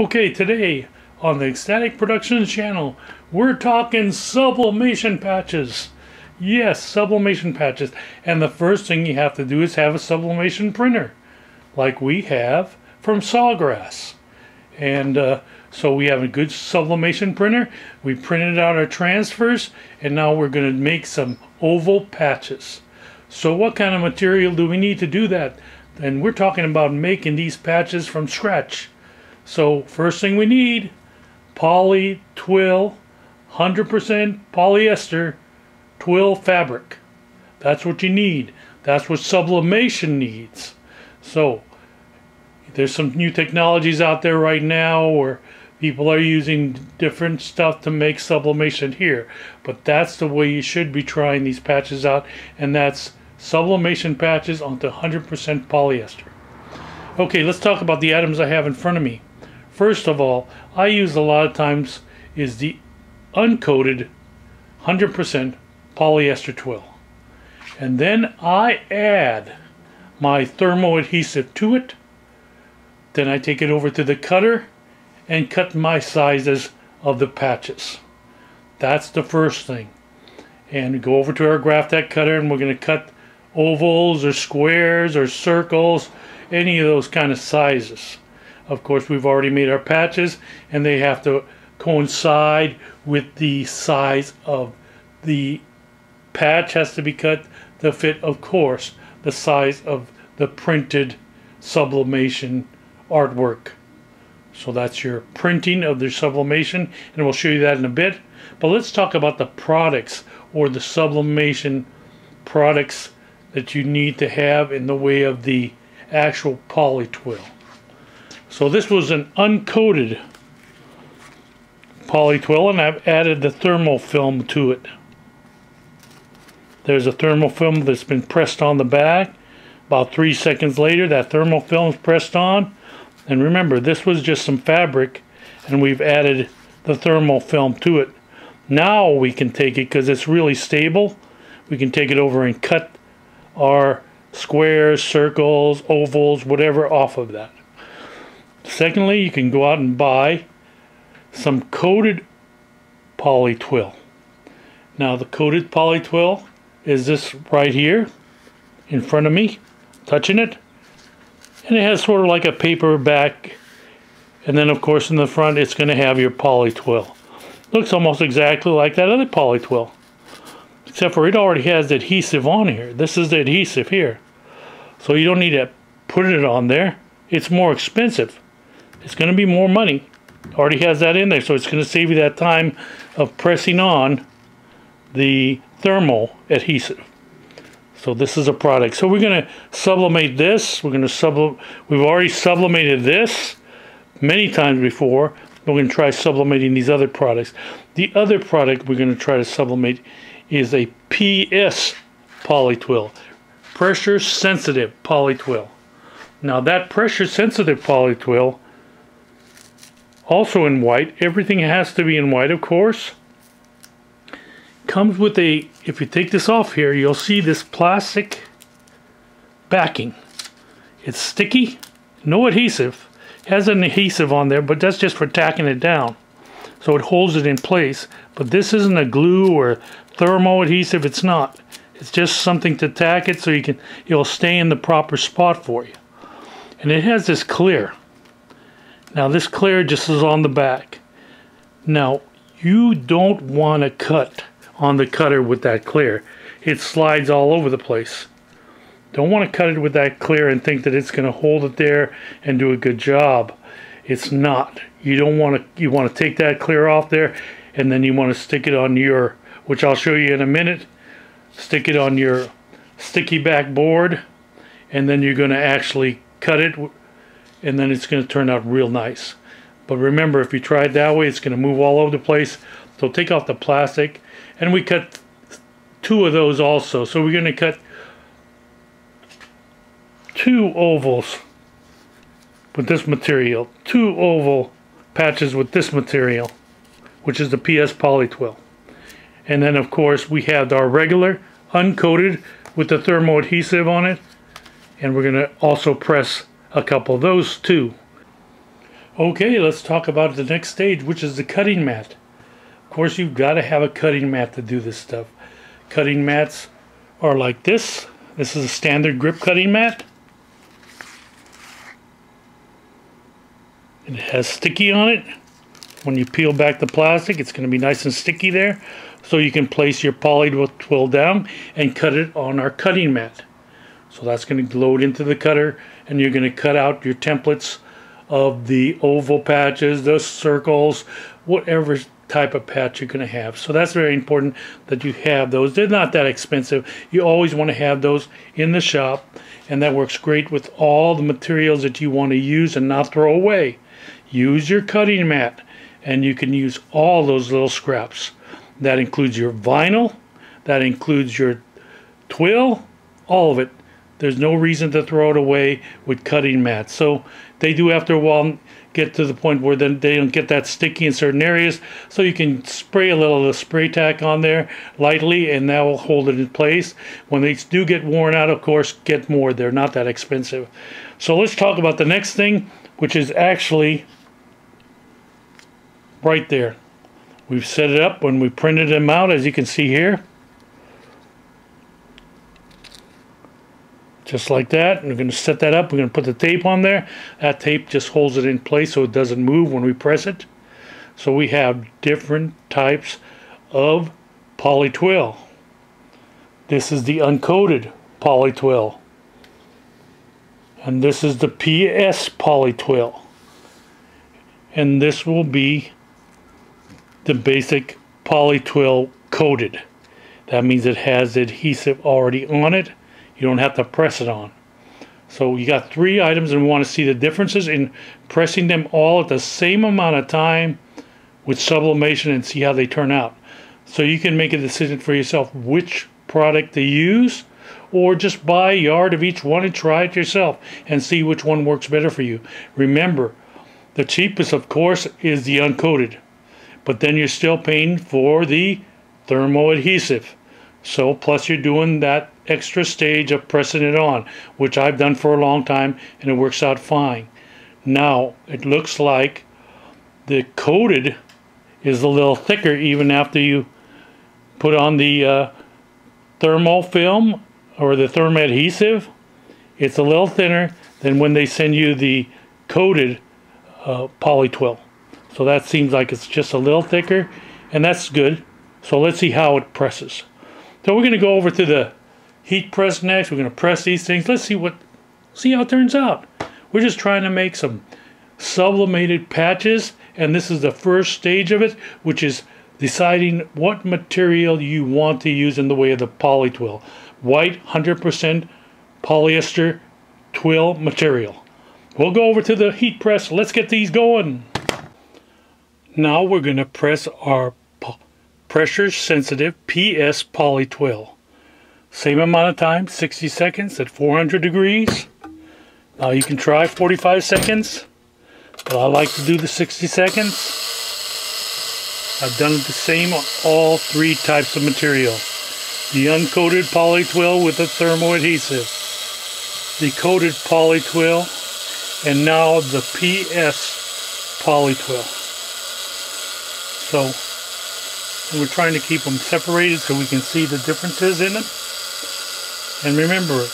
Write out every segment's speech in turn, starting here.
Okay, today on the Xstatic Productions channel, we're talking sublimation patches. Yes, sublimation patches. And the first thing you have to do is have a sublimation printer, like we have from Sawgrass. And uh, so we have a good sublimation printer. We printed out our transfers, and now we're going to make some oval patches. So what kind of material do we need to do that? And we're talking about making these patches from scratch. So first thing we need, poly twill, 100% polyester twill fabric. That's what you need. That's what sublimation needs. So there's some new technologies out there right now where people are using different stuff to make sublimation here. But that's the way you should be trying these patches out. And that's sublimation patches onto 100% polyester. Okay, let's talk about the items I have in front of me. First of all, I use a lot of times is the uncoated 100% polyester twill. And then I add my thermo adhesive to it. Then I take it over to the cutter and cut my sizes of the patches. That's the first thing. And we go over to our Graphtec cutter and we're going to cut ovals or squares or circles, any of those kind of sizes. Of course, we've already made our patches and they have to coincide with the size of the patch has to be cut to fit, of course, the size of the printed sublimation artwork. So that's your printing of the sublimation, and we'll show you that in a bit. But let's talk about the products or the sublimation products that you need to have in the way of the actual poly twill. So this was an uncoated polytwill and I've added the thermal film to it. There's a thermal film that's been pressed on the back. About three seconds later that thermal film is pressed on. And remember this was just some fabric and we've added the thermal film to it. Now we can take it because it's really stable. We can take it over and cut our squares, circles, ovals, whatever off of that. Secondly, you can go out and buy some coated poly twill. Now the coated poly twill is this right here in front of me, touching it. And it has sort of like a paper back. And then of course in the front it's going to have your poly twill. Looks almost exactly like that other poly twill. Except for it already has adhesive on here. This is the adhesive here. So you don't need to put it on there. It's more expensive it's going to be more money. Already has that in there, so it's going to save you that time of pressing on the thermal adhesive. So this is a product. So we're going to sublimate this. We're going to sublim. We've already sublimated this many times before. We're going to try sublimating these other products. The other product we're going to try to sublimate is a PS polytwill, pressure sensitive polytwill. Now that pressure sensitive polytwill also in white. Everything has to be in white, of course. Comes with a, if you take this off here, you'll see this plastic backing. It's sticky, no adhesive. has an adhesive on there, but that's just for tacking it down. So it holds it in place. But this isn't a glue or thermo adhesive, it's not. It's just something to tack it so you can it'll stay in the proper spot for you. And it has this clear. Now this clear just is on the back. Now you don't want to cut on the cutter with that clear. It slides all over the place. Don't want to cut it with that clear and think that it's going to hold it there and do a good job. It's not. You don't want to, you want to take that clear off there and then you want to stick it on your, which I'll show you in a minute, stick it on your sticky back board and then you're going to actually cut it and then it's going to turn out real nice. But remember, if you try it that way, it's going to move all over the place. So take off the plastic. And we cut two of those also. So we're going to cut two ovals with this material. Two oval patches with this material, which is the PS Poly Twill. And then, of course, we have our regular uncoated with the thermo adhesive on it. And we're going to also press a couple of those too. Okay, let's talk about the next stage, which is the cutting mat. Of course, you've got to have a cutting mat to do this stuff. Cutting mats are like this. This is a standard grip cutting mat. It has sticky on it. When you peel back the plastic, it's going to be nice and sticky there. So you can place your poly twill down and cut it on our cutting mat. So that's going to load into the cutter and you're going to cut out your templates of the oval patches, the circles, whatever type of patch you're going to have. So that's very important that you have those. They're not that expensive. You always want to have those in the shop and that works great with all the materials that you want to use and not throw away. Use your cutting mat and you can use all those little scraps. That includes your vinyl, that includes your twill, all of it. There's no reason to throw it away with cutting mats. So they do after a while get to the point where then they don't get that sticky in certain areas. So you can spray a little of the spray tack on there lightly and that will hold it in place. When they do get worn out, of course, get more. They're not that expensive. So let's talk about the next thing, which is actually right there. We've set it up when we printed them out, as you can see here. Just like that. And we're going to set that up. We're going to put the tape on there. That tape just holds it in place so it doesn't move when we press it. So we have different types of poly twill. This is the uncoated poly twill. And this is the PS poly twill. And this will be the basic poly twill coated. That means it has adhesive already on it. You don't have to press it on. So you got three items and we want to see the differences in pressing them all at the same amount of time with sublimation and see how they turn out. So you can make a decision for yourself which product to use or just buy a yard of each one and try it yourself and see which one works better for you. Remember, the cheapest of course is the uncoated but then you're still paying for the thermo adhesive. So plus you're doing that extra stage of pressing it on, which I've done for a long time and it works out fine. Now it looks like the coated is a little thicker even after you put on the uh, thermal film or the thermo adhesive. It's a little thinner than when they send you the coated uh, poly twill. So that seems like it's just a little thicker, and that's good. So let's see how it presses. So we're going to go over to the heat press next. We're going to press these things. Let's see what, see how it turns out. We're just trying to make some sublimated patches, and this is the first stage of it, which is deciding what material you want to use in the way of the poly twill. White 100% polyester twill material. We'll go over to the heat press. Let's get these going. Now we're going to press our pressure sensitive PS poly twill. Same amount of time, 60 seconds at 400 degrees. Now you can try 45 seconds, but I like to do the 60 seconds. I've done the same on all three types of material. The uncoated poly twill with the thermo adhesive, the coated poly twill, and now the PS poly twill. So we're trying to keep them separated so we can see the differences in them. And remember,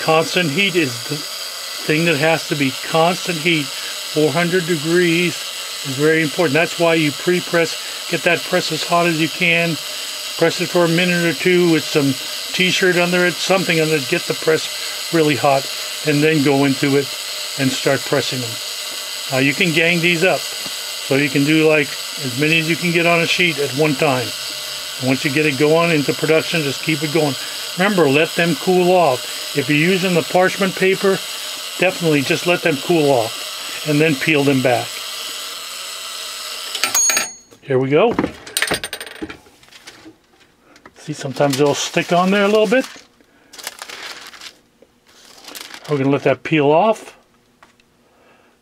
constant heat is the thing that has to be constant heat. 400 degrees is very important. That's why you pre-press, get that press as hot as you can. Press it for a minute or two with some t-shirt under it, something under it, get the press really hot, and then go into it and start pressing them. Now you can gang these up. So you can do like as many as you can get on a sheet at one time. And once you get it going into production, just keep it going. Remember, let them cool off. If you're using the parchment paper, definitely just let them cool off and then peel them back. Here we go. See, sometimes they'll stick on there a little bit. We're going to let that peel off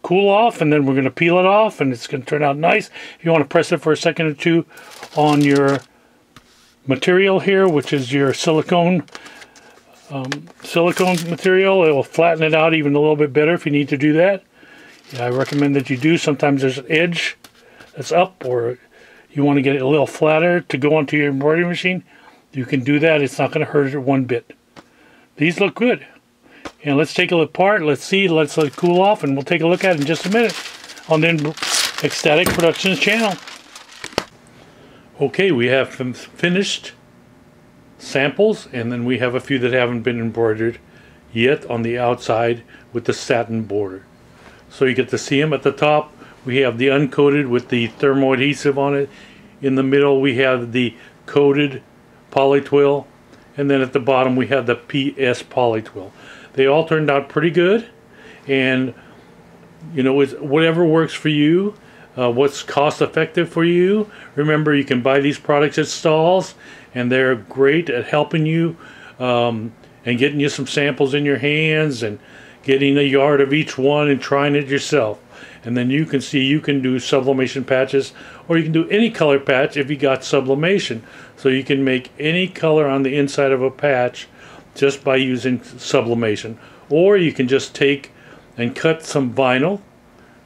cool off and then we're going to peel it off and it's going to turn out nice. If you want to press it for a second or two on your material here, which is your silicone um, silicone material, it will flatten it out even a little bit better if you need to do that. Yeah, I recommend that you do. Sometimes there's an edge that's up or you want to get it a little flatter to go onto your embroidery machine. You can do that. It's not going to hurt it one bit. These look good. And let's take it apart. Let's see. Let's let it cool off and we'll take a look at it in just a minute on the Xstatic Productions channel. Okay, we have finished samples and then we have a few that haven't been embroidered yet on the outside with the satin border. So you get to see them at the top. We have the uncoated with the thermo adhesive on it. In the middle we have the coated polytwill and then at the bottom we have the PS polytwill. They all turned out pretty good and you know it's whatever works for you uh, what's cost effective for you. Remember, you can buy these products at Stahl's, and they're great at helping you um, and getting you some samples in your hands and getting a yard of each one and trying it yourself. And then you can see you can do sublimation patches, or you can do any color patch if you got sublimation. So you can make any color on the inside of a patch just by using sublimation. Or you can just take and cut some vinyl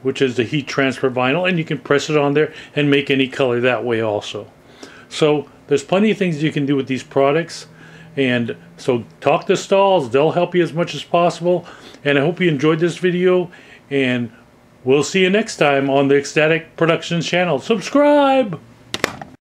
which is the heat transfer vinyl, and you can press it on there and make any color that way also. So there's plenty of things you can do with these products. And so talk to Stahl's, they'll help you as much as possible. And I hope you enjoyed this video, and we'll see you next time on the Xstatic Productions channel. Subscribe!